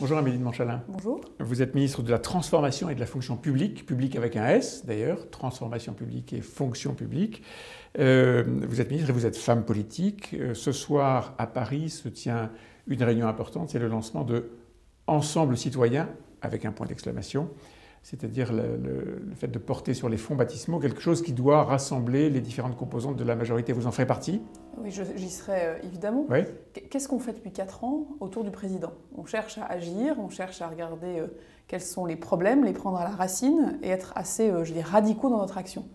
Bonjour Amélie de Montchalin. Bonjour. Vous êtes ministre de la Transformation et de la Fonction publique, publique avec un S d'ailleurs, Transformation publique et Fonction publique. Euh, vous êtes ministre et vous êtes femme politique. Euh, ce soir à Paris se tient une réunion importante, c'est le lancement de Ensemble citoyen avec un point d'exclamation c'est-à-dire le, fait de porter sur les fonds baptismaux quelque chose qui doit rassembler les différentes composantes de la majorité. Vous en ferez partie? Oui, j'y serai euh, évidemment. Oui. Qu'est-ce qu'on fait depuis 4 ans autour du président? On cherche à agir, on cherche à regarder euh, quels sont les problèmes, les prendre à la racine et être assez, euh, je dis, radicaux dans notre action.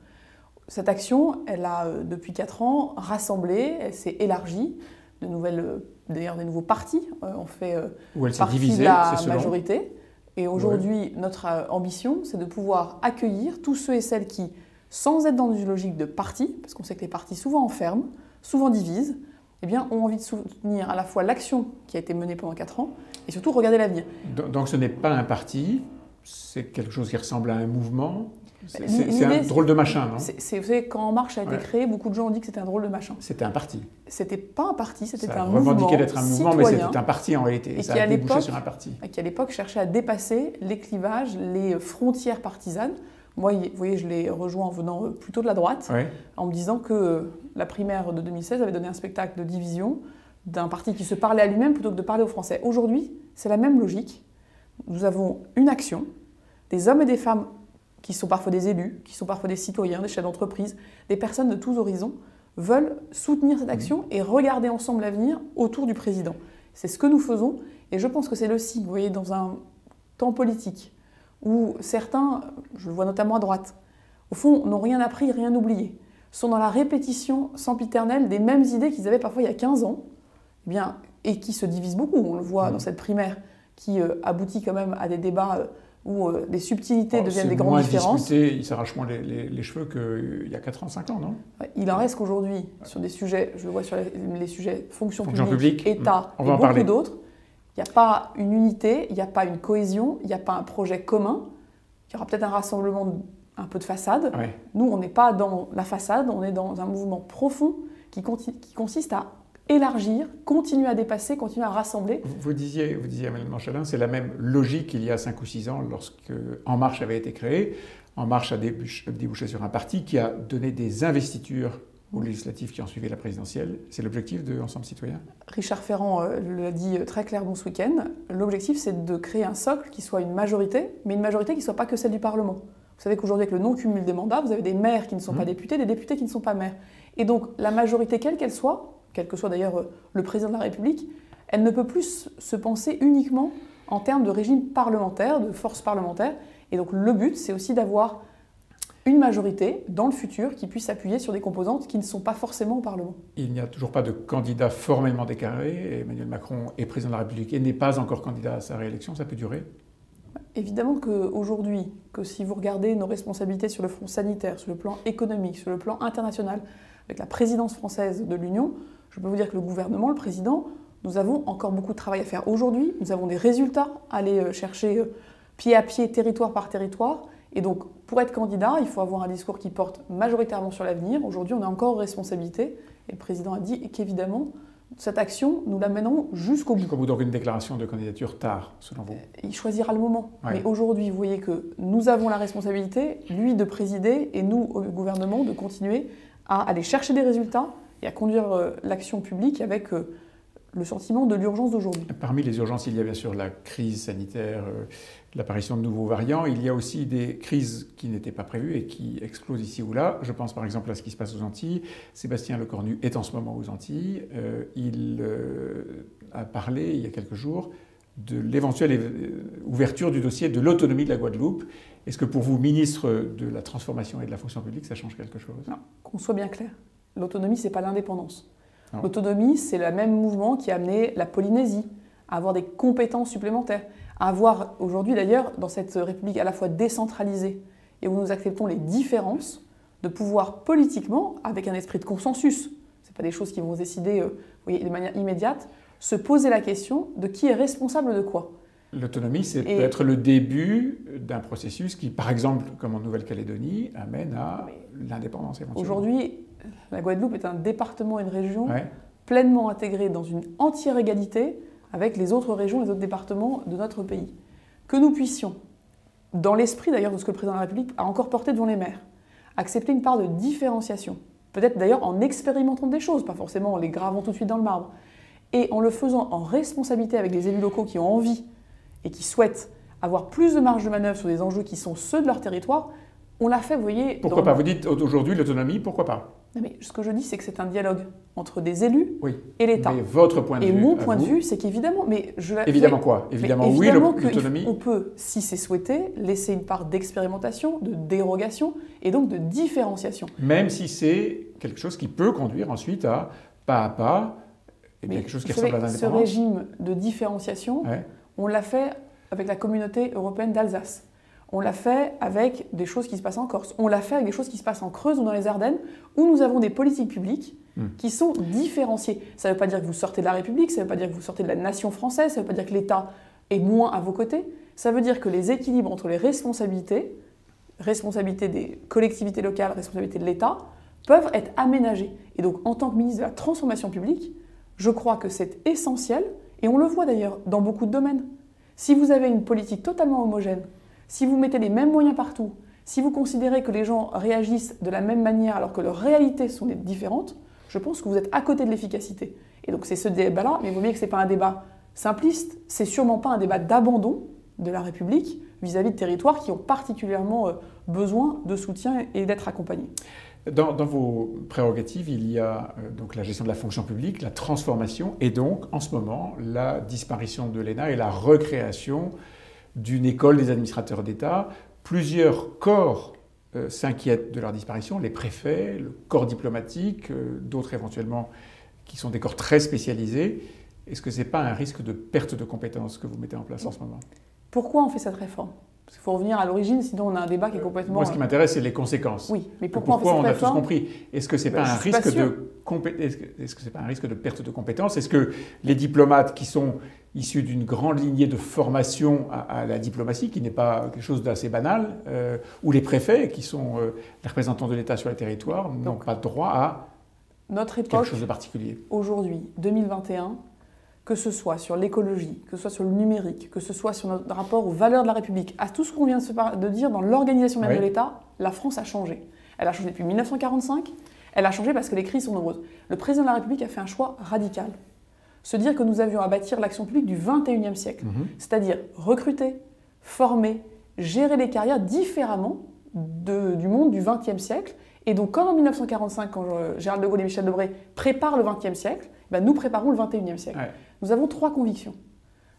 Cette action, elle a depuis 4 ans rassemblé, elle s'est élargie, de nouvelles, d'ailleurs des nouveaux partis ont fait elle partie divisée, de la majorité. Et aujourd'hui, notre euh, ambition, c'est de pouvoir accueillir tous ceux et celles qui, sans être dans une logique de parti, parce qu'on sait que les partis souvent enferment, souvent divisent, eh bien, ont envie de soutenir à la fois l'action qui a été menée pendant 4 ans et surtout regarder l'avenir. Donc ce n'est pas un parti, c'est quelque chose qui ressemble à un mouvement c'est un drôle de machin, non Vous savez, quand En Marche a été créé, beaucoup de gens ont dit que c'était un drôle de machin. C'était un parti. C'était pas un parti, c'était un mouvement. revendiquait d'être un mouvement, mais c'était un parti en réalité. Et ça qui, a débouché sur un parti. Et qui à l'époque cherchait à dépasser les clivages, les frontières partisanes. Moi, vous voyez, je l'ai rejoint en venant euh, plutôt de la droite, en me disant que euh, la primaire de 2016 avait donné un spectacle de division d'un parti qui se parlait à lui-même plutôt que de parler aux Français. Aujourd'hui, c'est la même logique. Nous avons une action, des hommes et des femmes qui sont parfois des élus, qui sont parfois des citoyens, des chefs d'entreprise, des personnes de tous horizons, veulent soutenir cette action et regarder ensemble l'avenir autour du président. C'est ce que nous faisons et je pense que c'est le signe, vous voyez, dans un temps politique où certains, je le vois notamment à droite, au fond, n'ont rien appris, rien oublié, sont dans la répétition sempiternelle des mêmes idées qu'ils avaient parfois il y a 15 ans, eh bien, et qui se divisent beaucoup. On le voit dans cette primaire qui euh, aboutit quand même à des débats euh, où euh, les subtilités deviennent des grandes différences. Discuté, il s'arrache moins les, cheveux qu'il y a 4 ans, 5 ans, non? Il en reste qu'aujourd'hui, sur des sujets, je le vois sur les, sujets fonction, publique, État On et beaucoup d'autres, il n'y a pas une unité, il n'y a pas une cohésion, il n'y a pas un projet commun. Il y aura peut-être un rassemblement un peu de façade. Nous, on n'est pas dans la façade, on est dans un mouvement profond qui, qui consiste à élargir, continuer à dépasser, continuer à rassembler. Vous disiez, vous disiez Manchalin, c'est la même logique qu'il y a 5 ou 6 ans lorsque En Marche avait été créé. En Marche a débouché sur un parti qui a donné des investitures aux législatives qui ont suivi la présidentielle. C'est l'objectif de Ensemble Citoyen? Richard Ferrand euh, l'a dit très clairement ce week-end. L'objectif, c'est de créer un socle qui soit une majorité, mais une majorité qui ne soit pas que celle du Parlement. Vous savez qu'aujourd'hui, avec le non-cumul des mandats, vous avez des maires qui ne sont pas mmh. députés, des députés qui ne sont pas maires. Et donc, la majorité, quelle qu'elle soit, quel que soit d'ailleurs euh, le président de la République, elle ne peut plus se penser uniquement en termes de régime parlementaire, de force parlementaire. Et donc le but, c'est aussi d'avoir une majorité dans le futur qui puisse s'appuyer sur des composantes qui ne sont pas forcément au Parlement. Il n'y a toujours pas de candidat formellement déclaré. Emmanuel Macron est président de la République et n'est pas encore candidat à sa réélection. Ça peut durer Évidemment qu'aujourd'hui, que si vous regardez nos responsabilités sur le front sanitaire, sur le plan économique, sur le plan international, avec la présidence française de l'Union, je peux vous dire que le gouvernement, le président, nous avons encore beaucoup de travail à faire. Aujourd'hui, nous avons des résultats à aller euh, chercher euh, pied à pied, territoire par territoire. Et donc, pour être candidat, il faut avoir un discours qui porte majoritairement sur l'avenir. Aujourd'hui, on est encore en responsabilité. Et le président a dit qu'évidemment, cette action, nous la menons jusqu'au bout. Jusqu'au bout, donc une déclaration de candidature tard, selon vous? Il choisira le moment. Mais aujourd'hui, vous voyez que nous avons la responsabilité, lui, de présider et nous, au gouvernement, de continuer à aller chercher des résultats et à conduire euh, l'action publique avec euh, le sentiment de l'urgence d'aujourd'hui. Parmi les urgences, il y a bien sûr la crise sanitaire, euh, l'apparition de nouveaux variants. Il y a aussi des crises qui n'étaient pas prévues et qui explosent ici ou là. Je pense par exemple à ce qui se passe aux Antilles. Sébastien Lecornu est en ce moment aux Antilles. il a parlé il y a quelques jours de l'éventuelle ouverture du dossier de l'autonomie de la Guadeloupe. Est-ce que pour vous, ministre de la Transformation et de la Fonction publique, ça change quelque chose? Non, qu'on soit bien clair. L'autonomie, ce n'est pas l'indépendance. L'autonomie, c'est le même mouvement qui a amené la Polynésie à avoir des compétences supplémentaires, à avoir aujourd'hui d'ailleurs, dans cette République à la fois décentralisée et où nous acceptons les différences, de pouvoir politiquement, avec un esprit de consensus, ce pas des choses qui vont se décider euh, de manière immédiate, se poser la question de qui est responsable de quoi. L'autonomie, c'est peut-être le début d'un processus qui, par exemple, comme en Nouvelle-Calédonie, amène à l'indépendance éventuelle. Aujourd'hui, la Guadeloupe est un département, une région pleinement intégrée dans une entière égalité avec les autres régions, les autres départements de notre pays. Que nous puissions, dans l'esprit d'ailleurs de ce que le président de la République a encore porté devant les maires, accepter une part de différenciation, peut-être d'ailleurs en expérimentant des choses, pas forcément en les gravant tout de suite dans le marbre, et en le faisant en responsabilité avec les élus locaux qui ont envie et qui souhaitent avoir plus de marge de manœuvre sur des enjeux qui sont ceux de leur territoire, on l'a fait, vous voyez. Pourquoi pas Vous dites aujourd'hui l'autonomie, pourquoi pas? Mais ce que je dis, c'est que c'est un dialogue entre des élus et l'État. Mais votre point de et vue. Et mon point de vue, c'est qu'évidemment. Mais je, évidemment quoi Évidemment, oui, l'autonomie. On peut, si c'est souhaité, laisser une part d'expérimentation, de dérogation et donc de différenciation. Même si c'est quelque chose qui peut conduire ensuite à pas à pas et quelque chose qui ressemble à l'indépendance. Ce régime de différenciation, on l'a fait avec la communauté européenne d'Alsace. On l'a fait avec des choses qui se passent en Corse. On l'a fait avec des choses qui se passent en Creuse ou dans les Ardennes, où nous avons des politiques publiques hmm. qui sont différenciées. Ça ne veut pas dire que vous sortez de la République, ça ne veut pas dire que vous sortez de la nation française, ça ne veut pas dire que l'État est moins à vos côtés. Ça veut dire que les équilibres entre les responsabilités, responsabilité des collectivités locales, responsabilité de l'État, peuvent être aménagés. Et donc, en tant que ministre de la Transformation publique, je crois que c'est essentiel, et on le voit d'ailleurs dans beaucoup de domaines. Si vous avez une politique totalement homogène, si vous mettez les mêmes moyens partout, si vous considérez que les gens réagissent de la même manière alors que leurs réalités sont différentes, je pense que vous êtes à côté de l'efficacité. Et donc c'est ce débat-là, mais vous voyez que ce n'est pas un débat simpliste, c'est sûrement pas un débat d'abandon de la République vis-à-vis de territoires qui ont particulièrement euh, besoin de soutien et d'être accompagnés. Dans, vos prérogatives, il y a euh, donc la gestion de la fonction publique, la transformation et donc en ce moment la disparition de l'ENA et la recréation d'une école des administrateurs d'État. Plusieurs corps euh, s'inquiètent de leur disparition, les préfets, le corps diplomatique, euh, d'autres éventuellement qui sont des corps très spécialisés. Est-ce que ce n'est pas un risque de perte de compétences que vous mettez en place en ce moment? Pourquoi on fait cette réforme? Parce qu'il faut revenir à l'origine, sinon on a un débat qui est complètement. Moi, ce qui m'intéresse, c'est les conséquences. Oui, mais pourquoi, on, a tous compris Est-ce que c'est n'est ben, pas un risque de est-ce que c'est pas un risque de perte de compétences? Est-ce que les diplomates qui sont issus d'une grande lignée de formation à, la diplomatie, qui n'est pas quelque chose d'assez banal, euh, ou les préfets, qui sont euh, les représentants de l'État sur les territoires, n'ont pas droit à notre époque, quelque chose de particulier? Aujourd'hui, 2021, que ce soit sur l'écologie, que ce soit sur le numérique, que ce soit sur notre rapport aux valeurs de la République, à tout ce qu'on vient de, dire dans l'organisation même de l'État, la France a changé. Elle a changé depuis 1945, elle a changé parce que les crises sont nombreuses. Le président de la République a fait un choix radical. Se dire que nous avions à bâtir l'action publique du 21e siècle, mhm. c'est-à-dire recruter, former, gérer les carrières différemment du monde du 20e siècle. Et donc, comme en 1945, quand euh, Gérald de Gaulle et Michel Debré préparent le 20e siècle, ben nous préparons le 21e siècle nous avons trois convictions.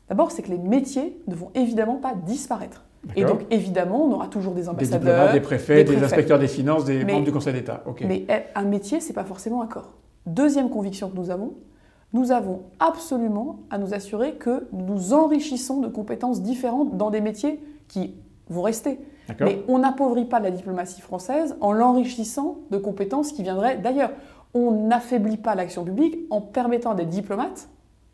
D'abord, c'est que les métiers ne vont évidemment pas disparaître. Et donc, évidemment, on aura toujours des ambassadeurs. Des diplomates, des préfets, des, inspecteurs des finances, des membres du Conseil d'État. Mais eh, un métier, ce n'est pas forcément un corps. Deuxième conviction que nous avons, nous avons absolument à nous assurer que nous enrichissons de compétences différentes dans des métiers qui vont rester. Mais on n'appauvrit pas la diplomatie française en l'enrichissant de compétences qui viendraient d'ailleurs. On n'affaiblit pas l'action publique en permettant à des diplomates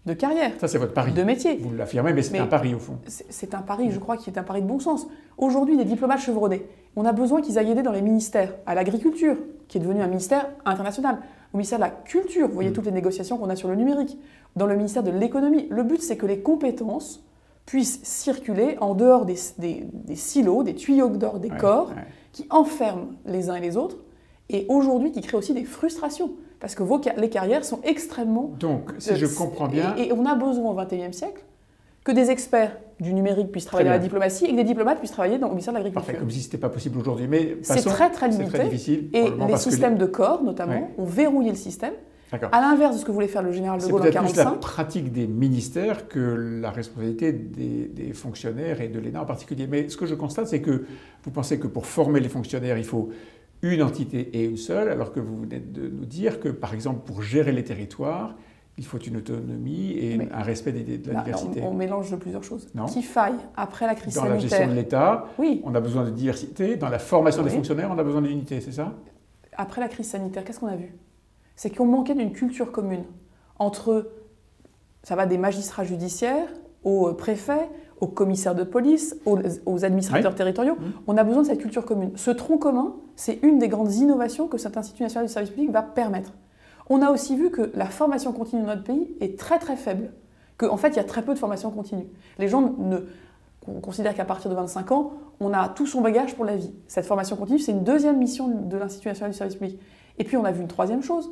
de carrière. Ça, c'est votre pari. De métier. Vous l'affirmez, mais c'est un pari au fond. C'est un pari, je crois, qui est un pari de bon sens. Aujourd'hui, des diplomates chevronnés, on a besoin qu'ils aillent aider dans les ministères, à l'agriculture, qui est devenu un ministère international, au ministère de la culture, vous voyez mm. toutes les négociations qu'on a sur le numérique, dans le ministère de l'économie. Le but, c'est que les compétences puissent circuler en dehors des, silos, des tuyaux d'or, des corps, qui enferment les uns et les autres, et aujourd'hui qui créent aussi des frustrations parce que vos, les carrières sont extrêmement... Donc, si je comprends bien... Et, on a besoin au XXIe siècle que des experts du numérique puissent travailler dans la diplomatie et que des diplomates puissent travailler dans le ministère de l'Agriculture. Parfait, comme si ce n'était pas possible aujourd'hui. Mais c'est très très limité. Très difficile, et les systèmes de corps, notamment, ont verrouillé le système. À l'inverse de ce que voulait faire le général de Gaulle en 1945. C'est plus la pratique des ministères que la responsabilité des, des fonctionnaires et de l'ENA en particulier. Mais ce que je constate, c'est que vous pensez que pour former les fonctionnaires, il faut une entité et une seule, alors que vous venez de nous dire que, par exemple, pour gérer les territoires, il faut une autonomie et un respect de la bah, diversité. On, mélange de plusieurs choses. Qu'il faille, après la crise dans sanitaire... Dans la gestion de l'État, oui. on a besoin de diversité. Dans la formation des fonctionnaires, on a besoin d'unité, c'est ça? Après la crise sanitaire, qu'est-ce qu'on a vu? C'est qu'on manquait d'une culture commune entre, ça va des magistrats judiciaires aux préfets, aux commissaires de police, aux, administrateurs territoriaux. Mmh. On a besoin de cette culture commune. Ce tronc commun, c'est une des grandes innovations que cet Institut national du service public va permettre. On a aussi vu que la formation continue dans notre pays est très très faible, Qu'en en fait, il y a très peu de formation continue. Les gens ne considèrent qu'à partir de 25 ans, on a tout son bagage pour la vie. Cette formation continue, c'est une deuxième mission de l'Institut national du service public. Et puis, on a vu une troisième chose.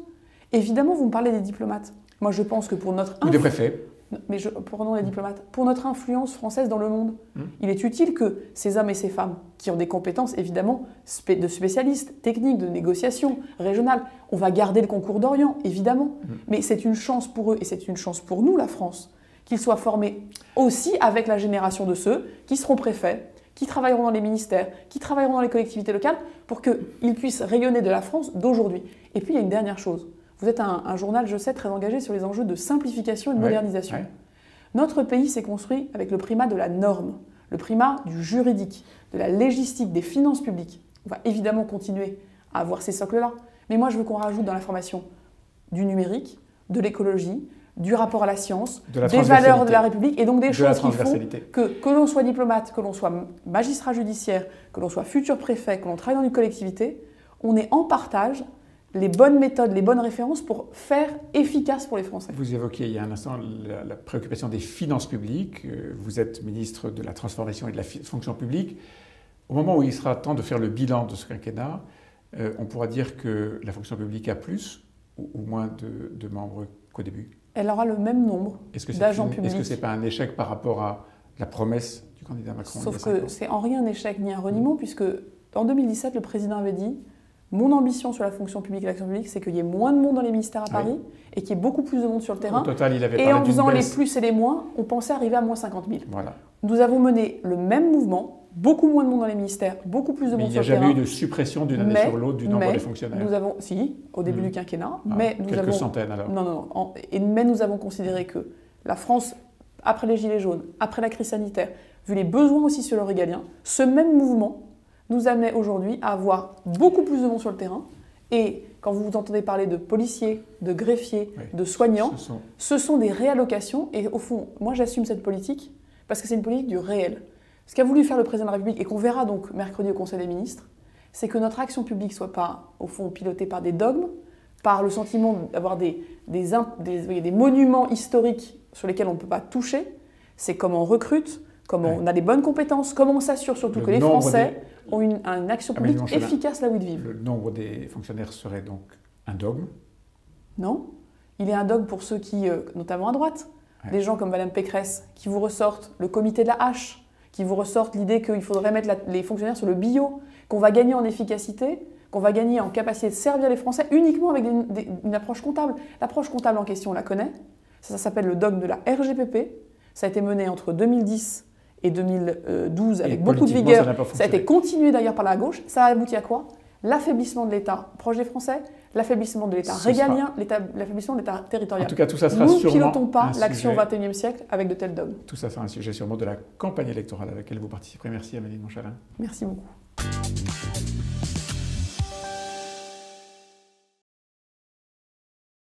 Évidemment, vous me parlez des diplomates. Moi, je pense que pour notre... Ou des préfets mais je, prenons les diplomates, pour notre influence française dans le monde, hmm. il est utile que ces hommes et ces femmes, qui ont des compétences évidemment de spécialistes, techniques, de négociation régionales, on va garder le concours d'Orient, évidemment, hmm. mais c'est une chance pour eux et c'est une chance pour nous, la France, qu'ils soient formés aussi avec la génération de ceux qui seront préfets, qui travailleront dans les ministères, qui travailleront dans les collectivités locales, pour qu'ils puissent rayonner de la France d'aujourd'hui. Et puis il y a une dernière chose. Vous êtes un, journal, je sais, très engagé sur les enjeux de simplification et de modernisation. Notre pays s'est construit avec le primat de la norme, le primat du juridique, de la légistique, des finances publiques. On va évidemment continuer à avoir ces socles-là. Mais moi, je veux qu'on rajoute dans la formation du numérique, de l'écologie, du rapport à la science, des valeurs de la République, et donc des choses qui font que, que l'on soit diplomate, que l'on soit magistrat judiciaire, que l'on soit futur préfet, que l'on travaille dans une collectivité, on est en partage les bonnes méthodes, les bonnes références pour faire efficace pour les Français. Vous évoquiez il y a un instant la, préoccupation des finances publiques. Euh, vous êtes ministre de la Transformation et de la fonction publique. Au moment où il sera temps de faire le bilan de ce quinquennat, euh, on pourra dire que la fonction publique a plus ou, moins de, membres qu'au début? Elle aura le même nombre d'agents publics. Est-ce que ce n'est pas un échec par rapport à la promesse du candidat Macron Sauf que c'est en rien un échec ni un reniement, puisque en 2017, le président avait dit mon ambition sur la fonction publique et l'action publique, c'est qu'il y ait moins de monde dans les ministères à Paris et qu'il y ait beaucoup plus de monde sur le terrain. total, il avait et en faisant les plus et les moins, on pensait arriver à moins 50 000. Voilà. Nous avons mené le même mouvement, beaucoup moins de monde dans les ministères, beaucoup plus de monde sur le terrain. Il n'y a jamais eu de suppression d'une année sur l'autre du nombre des fonctionnaires. Nous avons, si, au début hmm. du quinquennat, ah, mais nous quelques avons, centaines alors. Non, non, non. et, mais nous avons considéré que la France, après les Gilets jaunes, après la crise sanitaire, vu les besoins aussi sur le régalien, ce même mouvement nous amenait aujourd'hui à avoir beaucoup plus de monde sur le terrain, et quand vous entendez parler de policiers, de greffiers, de soignants, ce sont... des réallocations. Et au fond, moi j'assume cette politique parce que c'est une politique du réel. Ce qu'a voulu faire le président de la République et qu'on verra donc mercredi au Conseil des ministres, c'est que notre action publique soit pas, au fond, pilotée par des dogmes, par le sentiment d'avoir des, des, des, des, monuments historiques sur lesquels on ne peut pas toucher. C'est comment on recrute, comment on a des bonnes compétences, comment on s'assure surtout que les Français ont une, action ah, publique efficace là où ils vivent. Le nombre des fonctionnaires serait donc un dogme? Non. Il est un dogme pour ceux qui, euh, notamment à droite, des gens comme Mme Pécresse, qui vous ressortent le comité de la hache, qui vous ressortent l'idée qu'il faudrait mettre les fonctionnaires sur le bio, qu'on va gagner en efficacité, qu'on va gagner en capacité de servir les Français uniquement avec une approche comptable. L'approche comptable en question, on la connaît. Ça, ça s'appelle le dogme de la RGPP. Ça a été mené entre 2010 et 2012 avec beaucoup de vigueur. Ça, a été continué d'ailleurs par la gauche. Ça a abouti à quoi? L'affaiblissement de l'État proche des Français, l'affaiblissement de l'État régalien, l'affaiblissement de l'État territorial. En tout cas, tout ça sera Nous ne pilotons pas l'action 21e siècle avec de tels dogmes. Tout ça sera un sujet sûrement de la campagne électorale à laquelle vous participerez. Merci Amélie Monchalin. Merci beaucoup.